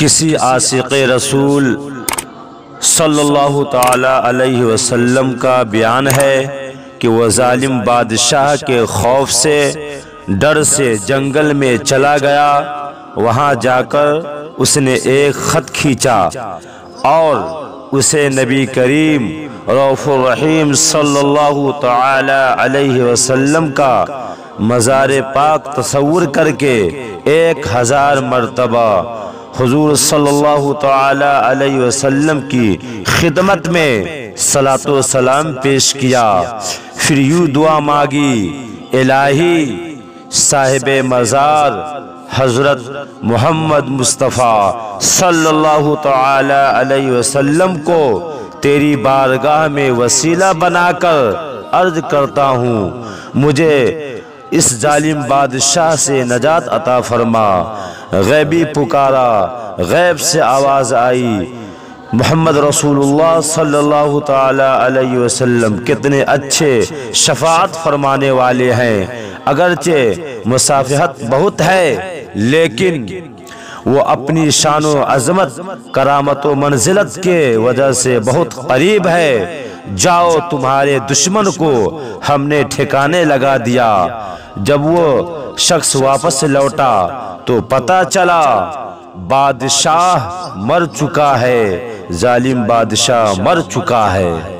किसी आशिक रसूल सल्लल्लाहु ताला अलैहि वसल्लम का बयान है कि वह जालिम बादशाह के खौफ से, डर से जंगल में चला गया। वहाँ जाकर उसने एक ख़त खींचा और उसे नबी करीम रऊफ़ुर्रहीम सल्लल्लाहु ताला अलैहि वसल्लम का मज़ार पाक तस्वुर करके एक हज़ार मरतबा हुजूर सल्लल्लाहु अलैहि वसल्लम की खिदमत में सलातो सलाम पेश किया। फिर यूँ दुआ मांगी, इलाही साहिब मज़ार हज़रत मोहम्मद मुस्तफ़ा सल्लल्लाहु अलैहि वसल्लम को तेरी बारगाह में वसीला बनाकर अर्ज़ करता हूँ। मुझे इस जालिम बादशाह से नजात अता फरमा। गैबी पुकारा, गैब से आवाज़ आई। मोहम्मद रसूलुल्लाह सल्लल्लाहु ताला अलैहि वसल्लम कितने अच्छे शफात फरमाने वाले हैं। अगरचे मुसाफहत बहुत है, लेकिन वो अपनी शान अजमत करामत मंजिलत के वजह से बहुत करीब है। जाओ तुम्हारे दुश्मन को हमने ठिकाने लगा दिया। जब वो शख्स वापस लौटा तो पता चला, बादशाह मर चुका है, जालिम बादशाह मर चुका है।